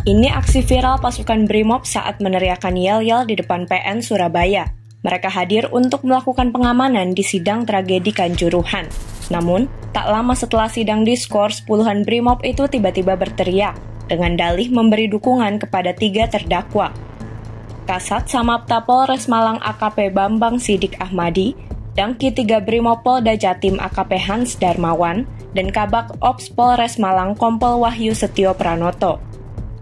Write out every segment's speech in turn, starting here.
Ini aksi viral pasukan BRIMOB saat meneriakan yel-yel di depan PN Surabaya. Mereka hadir untuk melakukan pengamanan di sidang tragedi Kanjuruhan. Namun, tak lama setelah sidang diskors, puluhan BRIMOB itu tiba-tiba berteriak dengan dalih memberi dukungan kepada tiga terdakwa. Kasat Samapta Polres Malang AKP Bambang Sidik Ahmadi, Dangki 3 BRIMOB Polda Jatim AKP Hans Darmawan, dan Kabak Ops Polres Malang Kompol Wahyu Setio Pranoto.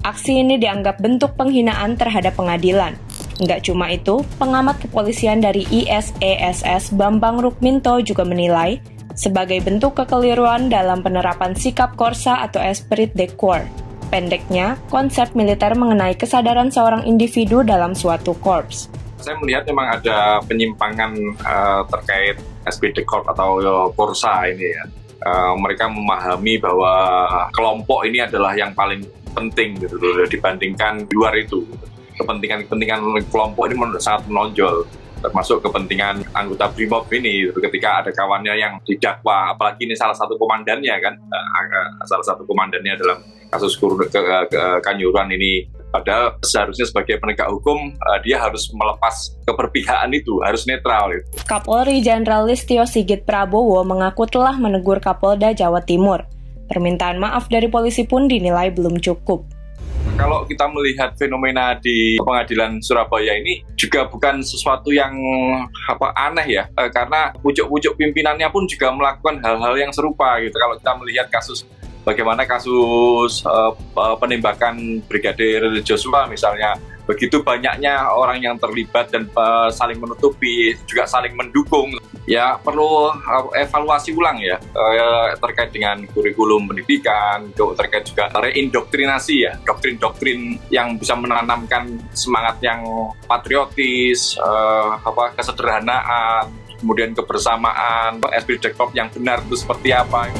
Aksi ini dianggap bentuk penghinaan terhadap pengadilan. Enggak cuma itu, pengamat kepolisian dari ISESS Bambang Rukminto juga menilai sebagai bentuk kekeliruan dalam penerapan sikap korsa atau esprit de corps. Pendeknya, konsep militer mengenai kesadaran seorang individu dalam suatu korps. Saya melihat memang ada penyimpangan uh, terkait esprit de corps atau korsa ini ya. Uh, mereka memahami bahwa kelompok ini adalah yang paling penting gitu dibandingkan luar itu kepentingan-kepentingan kelompok ini sangat menonjol termasuk kepentingan anggota BRIMOB ini gitu. ketika ada kawannya yang didakwa apalagi ini salah satu komandannya kan eh, salah satu komandannya dalam kasus ke Kanyuran ini padahal seharusnya sebagai penegak hukum uh, dia harus melepas keberpihakan itu harus netral gitu. Kapolri Jenderal Listio Sigit Prabowo mengaku telah menegur Kapolda Jawa Timur Permintaan maaf dari polisi pun dinilai belum cukup. Kalau kita melihat fenomena di pengadilan Surabaya ini juga bukan sesuatu yang apa aneh ya, e, karena pucuk-pucuk pimpinannya pun juga melakukan hal-hal yang serupa gitu. Kalau kita melihat kasus bagaimana kasus uh, penembakan Brigadir Joshua misalnya? Begitu banyaknya orang yang terlibat dan uh, saling menutupi juga saling mendukung. Ya perlu uh, evaluasi ulang ya uh, terkait dengan kurikulum pendidikan terkait juga reindoktrinasi ya doktrin-doktrin yang bisa menanamkan semangat yang patriotis uh, apa kesederhanaan kemudian kebersamaan esprit de yang benar itu seperti apa